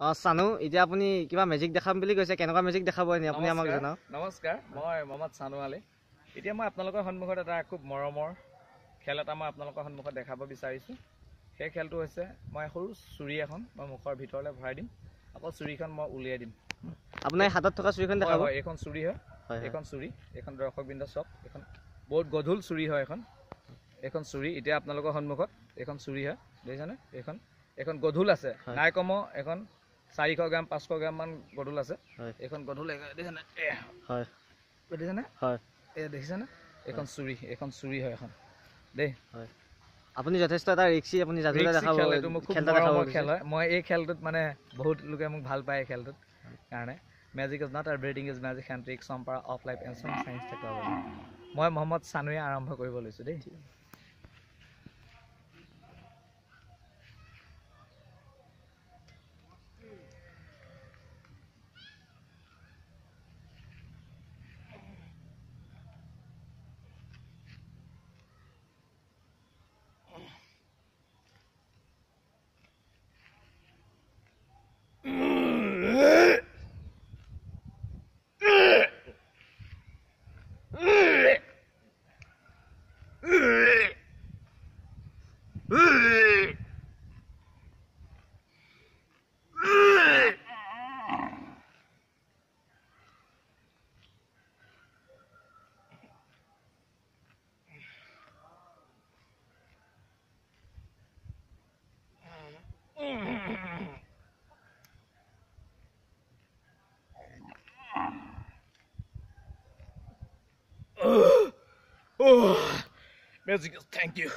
অঁ চানু। এতিয়া আপুনি কিবা মেজিক দেখাম বুলি কৈছে কেনেকুৱা মেজিক দেখাব এনে আপুনি আমাক জনাওক। নমস্কাৰ। মই মহম্মদ চানু আলী। এতিয়া মই আপোনালোকৰ সন্মুখত এটা খুব মৰমৰ খেল এটা মই আপোনালোকৰ সন্মুখত দেখাব বিচাৰিছোঁ। সেই খেলটো হৈছে মই সৰু চুৰি এখন মই মুখৰ ভিতৰলৈ ভৰাই দিম। আকৌ চুৰিখন মই উলিয়াই দিম। আপোনাৰ হাতত থকা চুৰিখন দেখাব। এইখন চুৰি হয়। এইখন চুৰি এইখন দৰ্শকবৃন্দ চাওক এইখন বহুত গধুৰ চুৰি হয় এখন এইখন চুৰি এতিয়া আপোনালোকৰ সন্মুখত এইখন চুৰি হয়। দেখিছেনে? এইখন এইখন গধুল আছে। নাই কমেও এখন চাৰিশ গ্ৰাম পাঁচশ গ্ৰামমান গধুল আছে। এইখন গধুল দেখিছেনে এয়া হয়। দেখিছেনে হয়। এই দেখিছেনে এইখন চুৰি এইখন চুৰি হয় এখন। দেই। হয়। আপুনি যথেষ্ট এটা ৰিক্সি আপুনি দেখাব খেল। হয়। মই এই খেলটোত মানে বহুত লোকে মোক ভাল পায় এই খেলটোত কাৰণে। Magic is not R breathing is magic and trick chamber of life and some science technology মই মহম্মদ চানুৱে আৰম্ভ কৰিব লৈছোঁ দেই। Oh. Musical, thank you.